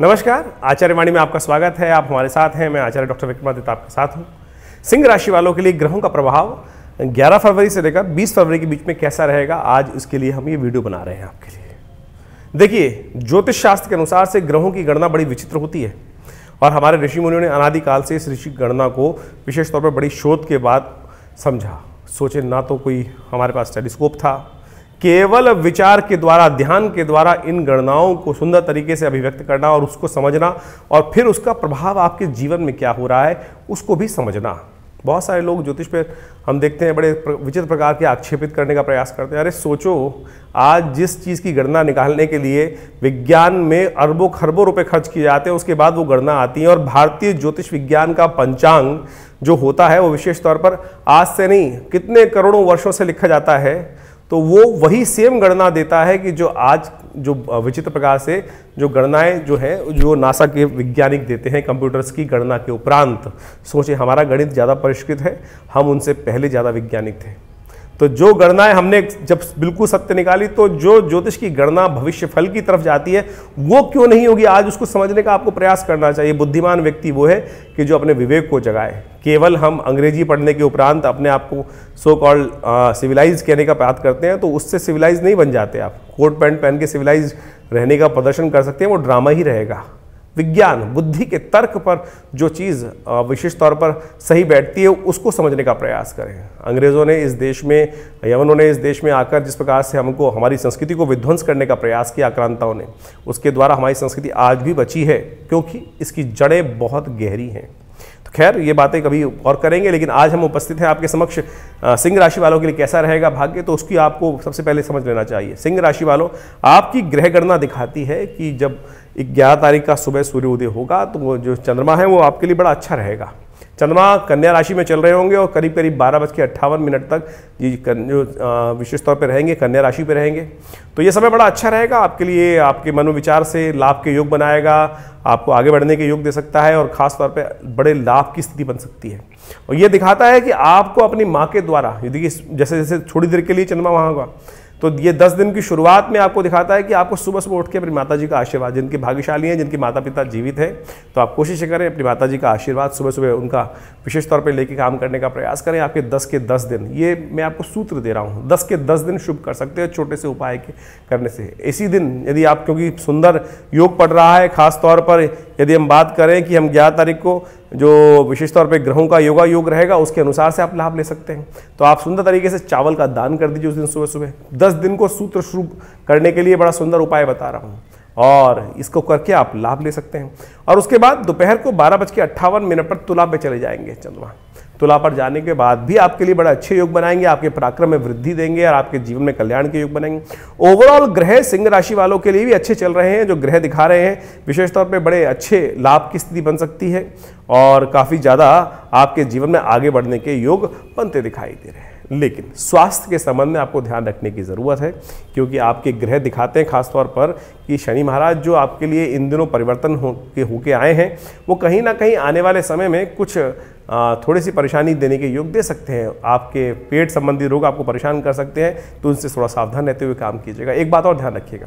नमस्कार, आचार्य वाणी में आपका स्वागत है। आप हमारे साथ हैं। मैं आचार्य डॉक्टर विक्रमादित्य आपके साथ हूँ। सिंह राशि वालों के लिए ग्रहों का प्रभाव 11 फरवरी से लेकर 20 फरवरी के बीच में कैसा रहेगा, आज उसके लिए हम ये वीडियो बना रहे हैं आपके लिए। देखिए, ज्योतिष शास्त्र के अनुसार से ग्रहों की गणना बड़ी विचित्र होती है और हमारे ऋषि मुनियों ने अनादिकाल से इस ऋषि गणना को विशेष तौर पर बड़ी शोध के बाद समझा। सोचे ना तो कोई हमारे पास टेलीस्कोप था केवल विचार के द्वारा, ध्यान के द्वारा इन गणनाओं को सुंदर तरीके से अभिव्यक्त करना और उसको समझना और फिर उसका प्रभाव आपके जीवन में क्या हो रहा है, उसको भी समझना। बहुत सारे लोग ज्योतिष पे हम देखते हैं, बड़े विचित्र प्रकार के आक्षेपित करने का प्रयास करते हैं। अरे सोचो, आज जिस चीज़ की गणना निकालने के लिए विज्ञान में अरबों खरबों रुपए खर्च किए जाते हैं, उसके बाद वो गणना आती है और भारतीय ज्योतिष विज्ञान का पंचांग जो होता है वो विशेष तौर पर आज से नहीं, कितने करोड़ों वर्षों से लिखा जाता है। तो वो वही सेम गणना देता है कि जो आज, जो विचित्र प्रकार से जो गणनाएँ जो है, जो नासा के वैज्ञानिक देते हैं कंप्यूटर्स की गणना के उपरांत सोचे हमारा गणित ज़्यादा परिष्कृत है, हम उनसे पहले ज़्यादा वैज्ञानिक थे। तो जो गणनाएँ हमने जब बिल्कुल सत्य निकाली तो जो ज्योतिष की गणना भविष्य फल की तरफ़ जाती है, वो क्यों नहीं होगी? आज उसको समझने का आपको प्रयास करना चाहिए। बुद्धिमान व्यक्ति वो है कि जो अपने विवेक को जगाए। केवल हम अंग्रेज़ी पढ़ने के उपरांत अपने आप को सो कॉल्ड सिविलाइज कहने का बात करते हैं तो उससे सिविलाइज नहीं बन जाते आप। कोट पैंट पहन के सिविलाइज रहने का प्रदर्शन कर सकते हैं, वो ड्रामा ही रहेगा। विज्ञान, बुद्धि के तर्क पर जो चीज़ विशेष तौर पर सही बैठती है, उसको समझने का प्रयास करें। अंग्रेज़ों ने इस देश में, यवनों ने इस देश में आकर जिस प्रकार से हमको, हमारी संस्कृति को विध्वंस करने का प्रयास किया आक्रांताओं ने, उसके द्वारा हमारी संस्कृति आज भी बची है, क्योंकि इसकी जड़ें बहुत गहरी हैं। तो खैर, ये बातें कभी और करेंगे, लेकिन आज हम उपस्थित हैं आपके समक्ष। सिंह राशि वालों के लिए कैसा रहेगा भाग्य तो उसकी आपको सबसे पहले समझ लेना चाहिए। सिंह राशि वालों, आपकी ग्रह गणना दिखाती है कि जब ग्यारह तारीख का सुबह सूर्योदय होगा तो वो जो चंद्रमा है वो आपके लिए बड़ा अच्छा रहेगा। चंद्रमा कन्या राशि में चल रहे होंगे और करीब करीब बारह बज के अट्ठावन मिनट तक ये जो विशेष तौर पर रहेंगे, कन्या राशि पे रहेंगे। तो ये समय बड़ा अच्छा रहेगा, आपके लिए आपके मनोविचार से लाभ के योग बनाएगा, आपको आगे बढ़ने के योग दे सकता है और ख़ास तौर पे बड़े लाभ की स्थिति बन सकती है। और ये दिखाता है कि आपको अपनी माँ के द्वारा, यदि जैसे जैसे थोड़ी देर के लिए चंद्रमा वहाँ होगा तो ये दस दिन की शुरुआत में आपको दिखाता है कि आपको सुबह सुबह उठ के अपनी माता जी का आशीर्वाद, जिनके भाग्यशाली हैं, जिनके माता पिता जीवित हैं तो आप कोशिश करें अपनी माता जी का आशीर्वाद सुबह सुबह उनका विशेष तौर पर लेके काम करने का प्रयास करें। आपके दस के दस दिन, ये मैं आपको सूत्र दे रहा हूँ, दस के दस दिन शुभ कर सकते हैं छोटे से उपाय के करने से। इसी दिन यदि आप, क्योंकि सुंदर योग पड़ रहा है, खास तौर पर यदि हम बात करें कि हम ग्यारह तारीख को जो विशेष तौर पे ग्रहों का योगा योग रहेगा, उसके अनुसार से आप लाभ ले सकते हैं। तो आप सुंदर तरीके से चावल का दान कर दीजिए उस दिन सुबह सुबह दस दिन को सूत्र शुरू करने के लिए बड़ा सुंदर उपाय बता रहा हूँ। और इसको करके आप लाभ ले सकते हैं। और उसके बाद दोपहर को बारह बज के अट्ठावन मिनट पर तुला पे चले जाएँगे, चंद्रमा। तुला पर जाने के बाद भी आपके लिए बड़े अच्छे योग बनाएँगे, आपके पराक्रम में वृद्धि देंगे और आपके जीवन में कल्याण के योग बनाएँगे ओवरऑल ग्रह सिंह राशि वालों के लिए भी अच्छे चल रहे हैं, जो ग्रह दिखा रहे हैं। विशेष तौर पर बड़े अच्छे लाभ की स्थिति बन सकती है और काफ़ी ज़्यादा आपके जीवन में आगे बढ़ने के योग बनते दिखाई दे रहे हैं। लेकिन स्वास्थ्य के संबंध में आपको ध्यान रखने की ज़रूरत है, क्योंकि आपके ग्रह दिखाते हैं, खासतौर पर कि शनि महाराज जो आपके लिए इन दिनों परिवर्तन हो के, होके आए हैं, वो कहीं ना कहीं आने वाले समय में कुछ थोड़ी सी परेशानी देने के योग दे सकते हैं। आपके पेट संबंधी रोग आपको परेशान कर सकते हैं तो उनसे थोड़ा सावधान रहते हुए काम कीजिएगा। एक बात और ध्यान रखिएगा।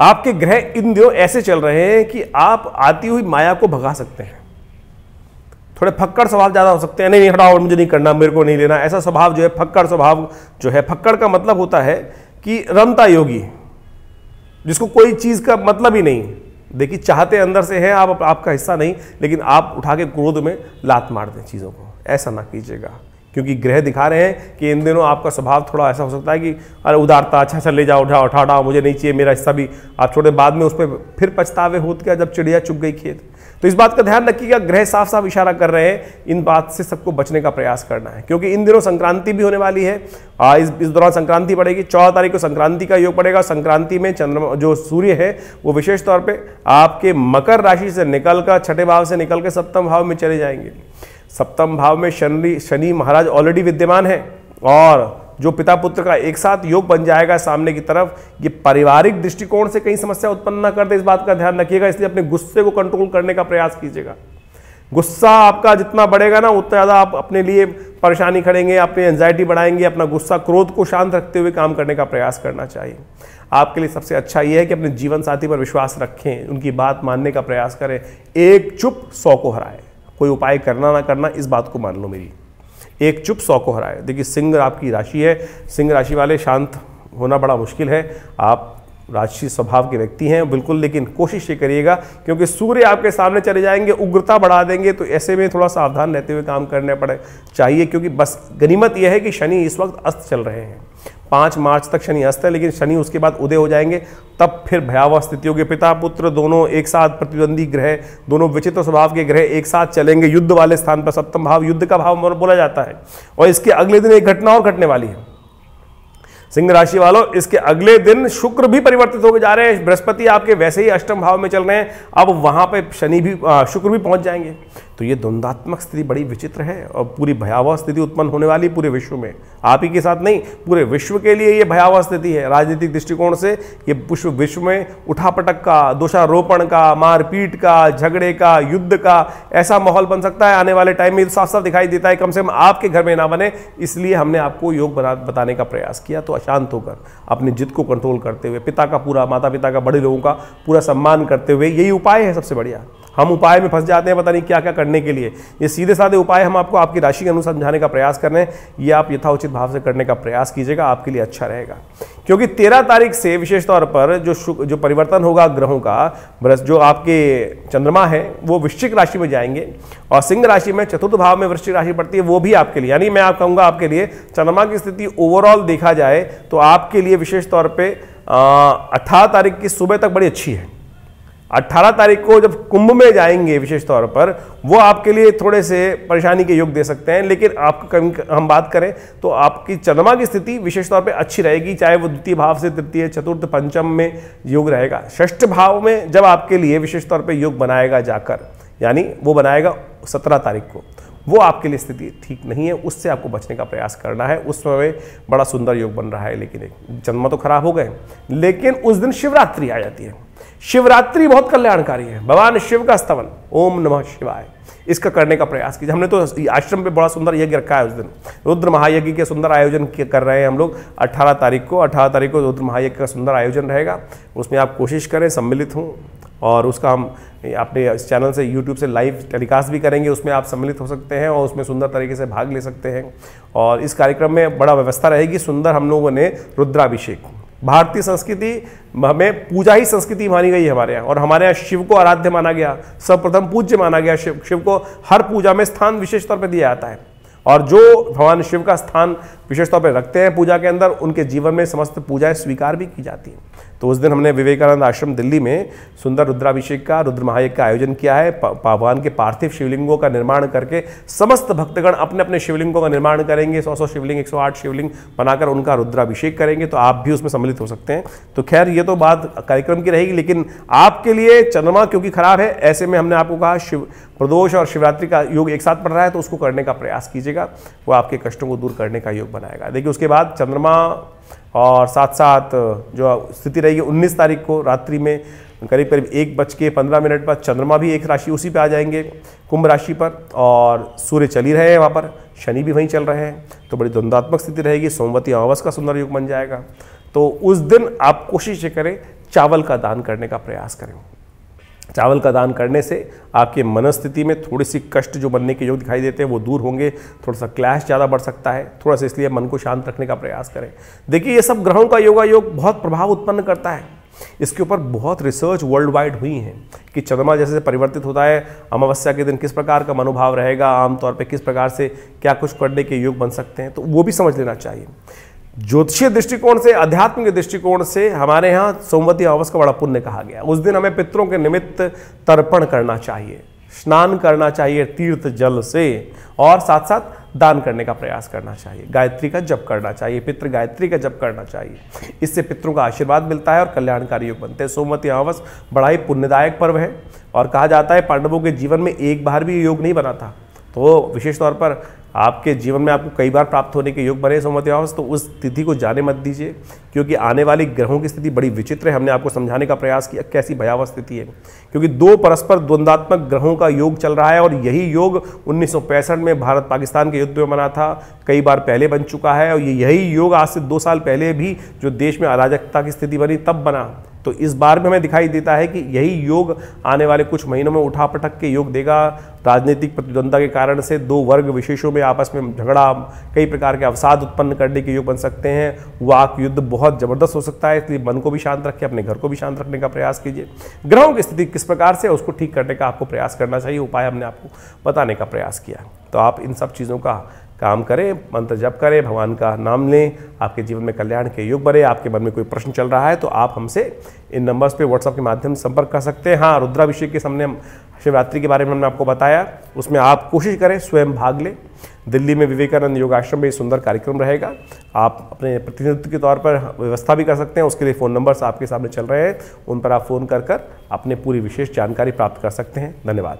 आपके ग्रह इन दिनों ऐसे चल रहे हैं कि आप आती हुई माया को भगा सकते हैं। थोड़े फक्कड़ स्वभाव ज़्यादा हो सकते हैं। नहीं नहीं, हटाओ, मुझे नहीं करना, मेरे को नहीं लेना। ऐसा स्वभाव जो है, फक्कड़ स्वभाव जो है, फक्कड़ का मतलब होता है कि रमता योगी, जिसको कोई चीज़ का मतलब ही नहीं। देखिए, चाहते अंदर से हैं, आप, आपका हिस्सा नहीं, लेकिन आप उठा के क्रोध में लात मार दें चीज़ों को। ऐसा ना कीजिएगा, क्योंकि ग्रह दिखा रहे हैं कि इन दिनों आपका स्वभाव थोड़ा ऐसा हो सकता है कि, अरे, उदारता अच्छा अच्छा ले जाओ उठा उठा उठाओ, मुझे नहीं चाहिए, मेरा हिस्सा भी। आप छोड़े, बाद में उस पर फिर पछतावे होते क्या जब चिड़िया चुग गई खेत। तो इस बात का ध्यान रखिएगा ग्रह साफ़ साफ़ इशारा कर रहे हैं इन बात से सबको बचने का प्रयास करना है क्योंकि इन दिनों संक्रांति भी होने वाली है। आ, इस इस दौरान संक्रांति पड़ेगी चौदह तारीख को संक्रांति का योग पड़ेगा संक्रांति में चंद्रमा जो सूर्य है वो विशेष तौर पर आपके मकर राशि से निकलकर छठे भाव से निकल कर सप्तम भाव में चले जाएँगे। सप्तम भाव में शनि शनि महाराज ऑलरेडी विद्यमान है और जो पिता पुत्र का एक साथ योग बन जाएगा सामने की तरफ़, ये पारिवारिक दृष्टिकोण से कहीं समस्या उत्पन्न न कर दे, इस बात का ध्यान रखिएगा, इसलिए अपने गुस्से को कंट्रोल करने का प्रयास कीजिएगा। गुस्सा आपका जितना बढ़ेगा ना, उतना ज़्यादा आप अपने लिए परेशानी खड़ेंगे अपनी एंजाइटी बढ़ाएँगे, अपना गुस्सा, क्रोध को शांत रखते हुए काम करने का प्रयास करना चाहिए। आपके लिए सबसे अच्छा यह है कि अपने जीवन साथी पर विश्वास रखें, उनकी बात मानने का प्रयास करें, एक चुप सौ को हराए। कोई उपाय करना ना करना, इस बात को मान लो मेरी। एक चुप सौ को हराए। देखिए, सिंह आपकी राशि है। सिंह राशि वाले शांत होना बड़ा मुश्किल है। आप राशि स्वभाव के व्यक्ति हैं, बिल्कुल, लेकिन कोशिश ये करिएगा, क्योंकि सूर्य आपके सामने चले जाएँगे, उग्रता बढ़ा देंगे तो ऐसे में थोड़ा सावधान रहते हुए काम करने पड़े, चाहिए, क्योंकि बस गनीमत यह है कि शनि इस वक्त अस्त चल रहे हैं। पाँच मार्च तक शनि अस्त है, लेकिन शनि उसके बाद उदय हो जाएँगे, तब फिर भयावह स्थितियों के पिता पुत्र दोनों एक साथ प्रतिद्वंदी ग्रह, दोनों विचित्र स्वभाव के ग्रह एक साथ चलेंगे। युद्ध वाले स्थान पर सप्तम भाव, युद्ध का भाव बोला जाता है। और इसके अगले दिन एक घटना और घटने वाली है। सिंह राशि वालों, इसके अगले दिन शुक्र भी परिवर्तित होकर जा रहे हैं। बृहस्पति आपके वैसे ही अष्टम भाव में चल रहे हैं। अब वहाँ पे शनि भी शुक्र भी पहुँच जाएँगे। तो ये द्वंदात्मक स्थिति बड़ी विचित्र है और पूरी भयावह स्थिति उत्पन्न होने वाली पूरे विश्व में। आप ही के साथ नहीं, पूरे विश्व के लिए ये भयावह स्थिति है। राजनीतिक दृष्टिकोण से ये विश्व विश्व में उठापटक का, दोषारोपण का, मारपीट का, झगड़े का, युद्ध का ऐसा माहौल बन सकता है। आने वाले टाइम में साफ़ साफ़ दिखाई देता है कम से कम आपके घर में ना बने, इसलिए हमने आपको योग बना, बताने का प्रयास किया। तो अशांत होकर, अपनी जिद को कंट्रोल करते हुए, पिता का पूरा माता पिता का, बड़े लोगों का पूरा सम्मान करते हुए यही उपाय है सबसे बढ़िया। हम उपाय में फंस जाते हैं पता नहीं क्या क्या करने के लिए। ये सीधे साधे उपाय हम आपको आपकी राशि के अनुसार समझाने का प्रयास कर रहे हैं। ये आप यथाउचित भाव से करने का प्रयास कीजिएगा, आपके लिए अच्छा रहेगा। क्योंकि तेरह तारीख से विशेष तौर पर जो जो परिवर्तन होगा ग्रहों का जो आपके चंद्रमा है, वो वृश्चिक राशि में जाएँगे और सिंह राशि में चतुर्थ भाव में वृश्चिक राशि पड़ती है, वो भी आपके लिए। यानी मैं आप कहूँगा आपके लिए चंद्रमा की स्थिति ओवरऑल देखा जाए तो आपके लिए विशेष तौर पर अठारह तारीख की सुबह तक बड़ी अच्छी है। 18 तारीख को जब कुंभ में जाएँगे विशेष तौर पर, वो आपके लिए थोड़े से परेशानी के योग दे सकते हैं, लेकिन आप हम बात करें तो आपकी चंद्रमा की स्थिति विशेष तौर पे अच्छी रहेगी, चाहे वो द्वितीय भाव से तृतीय, चतुर्थ, पंचम में योग रहेगा। षष्ठ भाव में जब आपके लिए विशेष तौर पर योग बनाएगा जाकर, यानी वो बनाएगा सत्रह तारीख को, वो आपके लिए स्थिति ठीक नहीं है, उससे आपको बचने का प्रयास करना है। उस समय बड़ा सुंदर योग बन रहा है, लेकिन जन्म तो खराब हो गए, लेकिन उस दिन शिवरात्रि आ जाती है। शिवरात्रि बहुत कल्याणकारी है। भगवान शिव का स्तवन, ओम नमः शिवाय। इसका करने का प्रयास कीजिए। हमने तो आश्रम पे बड़ा सुंदर यज्ञ रखा है उस दिन। रुद्र महायज्ञ के सुंदर आयोजन कर रहे हैं हम लोग। 18 तारीख को 18 तारीख को रुद्र महायज्ञ का सुंदर आयोजन रहेगा। उसमें आप कोशिश करें, सम्मिलित हों और उसका हम अपने इस चैनल से यूट्यूब से लाइव टेलीकास्ट भी करेंगे। उसमें आप सम्मिलित हो सकते हैं और उसमें सुंदर तरीके से भाग ले सकते हैं। और इस कार्यक्रम में बड़ा व्यवस्था रहेगी। सुंदर हम लोगों ने रुद्राभिषेक भारतीय संस्कृति हमें पूजा ही संस्कृति मानी गई है हमारे यहाँ। और हमारे यहाँ शिव को आराध्य माना गया, सर्वप्रथम पूज्य माना गया शिव शिव को हर पूजा में स्थान विशेष तौर पर दिया जाता है। और जो भगवान शिव का स्थान विशेष तौर पर रखते हैं पूजा के अंदर, उनके जीवन में समस्त पूजाएँ स्वीकार भी की जाती हैं। तो उस दिन हमने विवेकानंद आश्रम दिल्ली में सुंदर रुद्राभिषेक का, रुद्र महायज्ञ का आयोजन किया है। भगवान के पार्थिव शिवलिंगों का निर्माण करके समस्त भक्तगण अपने अपने शिवलिंगों का निर्माण करेंगे। सौ सौ शिवलिंग 108 शिवलिंग बनाकर उनका रुद्राभिषेक करेंगे तो आप भी उसमें सम्मिलित हो सकते हैं। तो खैर, ये तो बात कार्यक्रम की रहेगी, लेकिन आपके लिए चंद्रमा क्योंकि खराब है, ऐसे में हमने आपको कहा शिव, प्रदोष और शिवरात्रि का योग एक साथ पड़ रहा है तो उसको करने का प्रयास कीजिएगा। वो आपके कष्टों को दूर करने का योग बनाएगा। देखिए, उसके बाद चंद्रमा और साथ साथ जो स्थिति रहेगी 19 तारीख को रात्रि में, करीब करीब एक बज के पंद्रह मिनट पर चंद्रमा भी एक राशि उसी पे आ जाएँगे कुंभ राशि पर और सूर्य चल ही रहे हैं वहाँ पर, शनि भी वहीं चल रहे हैं तो बड़ी द्वंदात्मक स्थिति रहेगी, सोमवती अमावस का सुंदर युग बन जाएगा। तो उस दिन आप कोशिश करें चावल का दान करने का प्रयास करें। चावल का दान करने से आपके मनस्थिति में थोड़ी सी कष्ट जो बनने के योग दिखाई देते हैं, वो दूर होंगे थोड़ा सा क्लैश ज़्यादा बढ़ सकता है थोड़ा सा इसलिए मन को शांत रखने का प्रयास करें। देखिए, ये सब ग्रहों का योगा योग बहुत प्रभाव उत्पन्न करता है। इसके ऊपर बहुत रिसर्च वर्ल्ड वाइड हुई है कि चंद्रमा जैसे से परिवर्तित होता है, अमावस्या के दिन किस प्रकार का मनोभाव रहेगा, आमतौर पर किस प्रकार से क्या कुछ करने के योग बन सकते हैं तो वो भी समझ लेना चाहिए। ज्योतिषीय दृष्टिकोण से अध्यात्म दृष्टिकोण से हमारे यहाँ सोमवती अमावस का बड़ा पुण्य कहा गया। उस दिन हमें पितरों के निमित्त तर्पण करना चाहिए, स्नान करना चाहिए तीर्थ जल से, और साथ साथ दान करने का प्रयास करना चाहिए। गायत्री का जप करना चाहिए, पितृ गायत्री का जप करना चाहिए। इससे पितरों का आशीर्वाद मिलता है और कल्याणकारी योग बनते हैं। सोमवती अमावस बड़ा ही पुण्यदायक पर्व है, और कहा जाता है, पांडवों के जीवन में एक बार भी योग नहीं बना था। तो विशेष तौर पर आपके जीवन में आपको कई बार प्राप्त होने के योग बने सोमवती अमावस तो उस तिथि को जाने मत दीजिए, क्योंकि आने वाली ग्रहों की स्थिति बड़ी विचित्र है। हमने आपको समझाने का प्रयास किया, कैसी भयावह स्थिति है। क्योंकि दो परस्पर द्वंदात्मक ग्रहों का योग चल रहा है, और यही योग उन्नीस सौ पैंसठ में भारत पाकिस्तान के युद्ध में बना था, कई बार पहले बन चुका है, और यही योग आज से दो साल पहले भी जो देश में अराजकता की स्थिति बनी, तब बना। तो इस बार में हमें दिखाई देता है कि यही योग आने वाले कुछ महीनों में उठा पटक के योग देगा। राजनीतिक प्रतिद्वंदता के कारण से दो वर्ग विशेषों में आपस में झगड़ा, कई प्रकार के अवसाद उत्पन्न करने के योग बन सकते हैं। वाक युद्ध बहुत ज़बरदस्त हो सकता है, इसलिए मन को भी शांत रखें अपने घर को भी शांत रखने का प्रयास कीजिए। ग्रहों की स्थिति किस प्रकार से उसको ठीक करने का आपको प्रयास करना चाहिए, उपाय हमने आपको बताने का प्रयास किया। तो आप इन सब चीज़ों का काम करें, मंत्र जप करें, भगवान का नाम लें, आपके जीवन में कल्याण के युग बने, आपके मन में कोई प्रश्न चल रहा है तो आप हमसे इन नंबर्स पे व्हाट्सअप के माध्यम से संपर्क कर सकते हैं। हाँ रुद्राभिषेक के सामने शिवरात्रि के बारे में हमने आपको बताया, उसमें आप कोशिश करें स्वयं भाग लें। दिल्ली में विवेकानंद योग आश्रम में सुंदर कार्यक्रम रहेगा। आप अपने प्रतिनिधित्व के तौर पर व्यवस्था भी कर सकते हैं, उसके लिए फ़ोन नंबर्स आपके सामने चल रहे हैं, उन पर आप फ़ोन कर कर अपने पूरी विशेष जानकारी प्राप्त कर सकते हैं। धन्यवाद।